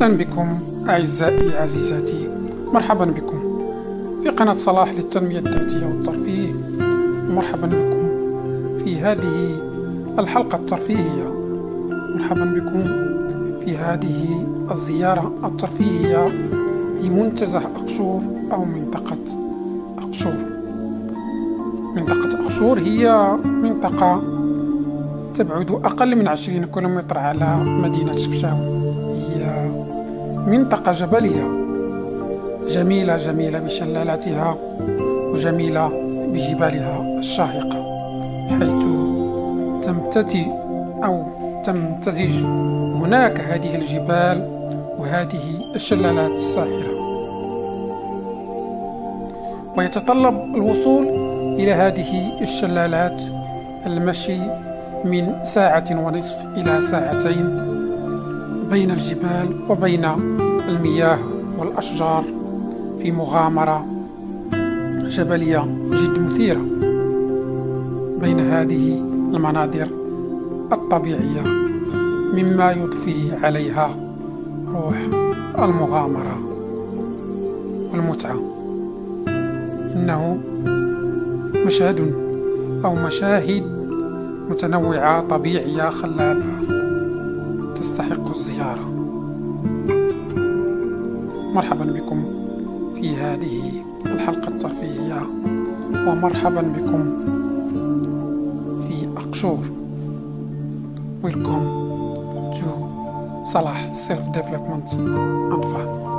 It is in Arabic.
أهلا بكم أعزائي عزيزاتي. مرحبا بكم. في قناة صلاح للتنمية الذاتية والترفيه مرحبا بكم. في هذه الحلقة الترفيهية. مرحبا بكم. في هذه الزيارة الترفيهية لمنتزه أقشور أو منطقة أقشور. منطقة أقشور هي منطقة تبعد أقل من عشرين كيلومتر على مدينة شفشاون منطقة جبلية. جميلة جميلة بشلالاتها وجميلة بجبالها الشاهقة. حيث تمتتي أو تمتزج هناك هذه الجبال وهذه الشلالات الساحرة. ويتطلب الوصول إلى هذه الشلالات المشي من ساعة ونصف إلى ساعتين بين الجبال وبين المياه والأشجار في مغامرة جبلية جد مثيرة بين هذه المناظر الطبيعية مما يضفي عليها روح المغامرة والمتعة إنه مشهد أو مشاهد متنوعة طبيعية خلابة. تستحق الزيارة. مرحبا بكم في هذه الحلقة الترفيهية ومرحبا بكم في أقشور. Welcome to Salah Self Development and Fun